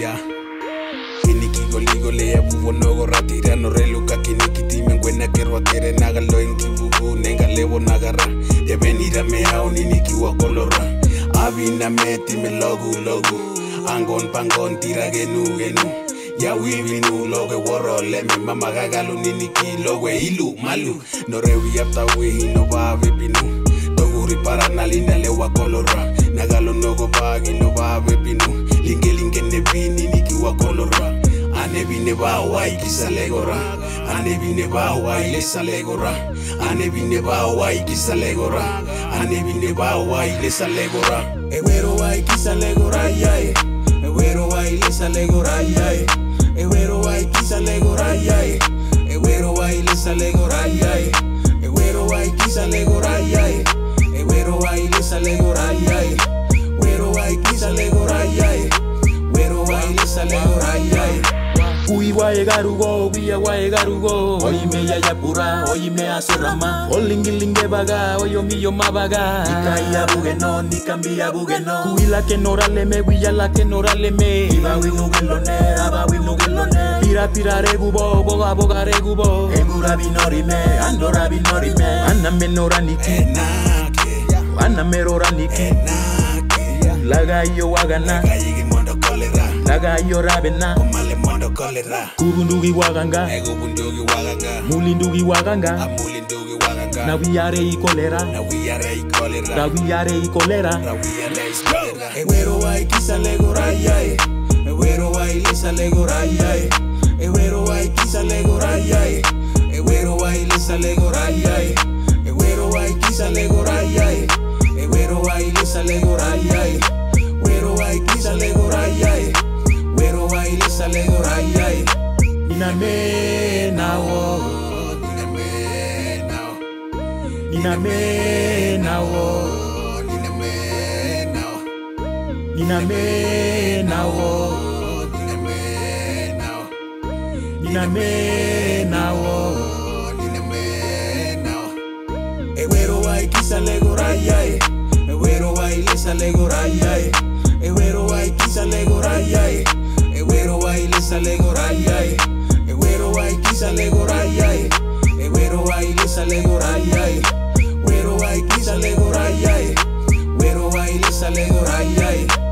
ya. Inikigoligoleya vuvonogo ratirano reluka kinikitime ngwena kerwakere nagalo enkivugu nengalebo nagara. Ebenirameao ninikiwa kolora. Avinameti logu logu. Angon pangon tiragenu genu yawivinu loge woroleme mamagagalu niniki loge ilu malu. Norewiyaptawihino vavepinu toguri paranalinalewa kolora. Nagalo nogo bagino vavepinu lingelinge bawa ikisalegora anebine bawa ilesalegora anebine bawa ikisalegora anebine bawa ilesalegora egwero wa ikisalegora yae egwero wa ilesalegora yae egwero ega rugo guia gua ega rugo oime ya yapura oime azorrama olingilinge baga oyomiyo mabaga. Ikaia bugeno nikambia bugeno. Kuila que noraleme guia la que noraleme iba winugelone aba winugelone pira pira regubo boga boga regubo egura binorime andora binorime anamenoraniki enake. Anameroraniki enake. Lagayo wagana. Lagayo rabena. Omala cholera kuru ndugi waganga. Ego bundugi waganga. Muli ndugi waganga. Amuli ndugi waganga. Na wiare i cholera na wiare i cholera na wiare i cholera na wai kisa lego raya e. E wai lisa lego raya e. E wai kisa lego raya e. E wai lisa lego raya e. E wai kisa lego raya e. E wai lisa lego raya e. kanisa leo raia ninanena wote, oh. ninanena wote, oh. ninanena wote, oh. ninanena wote, ewero waikisa lego raia sale goraya, eh. El güero ahí que sale goraya, eh. El güero ahí le sale goraya, eh. Güero ahí que sale goraya, eh. Güero ahí le sale goraya, eh.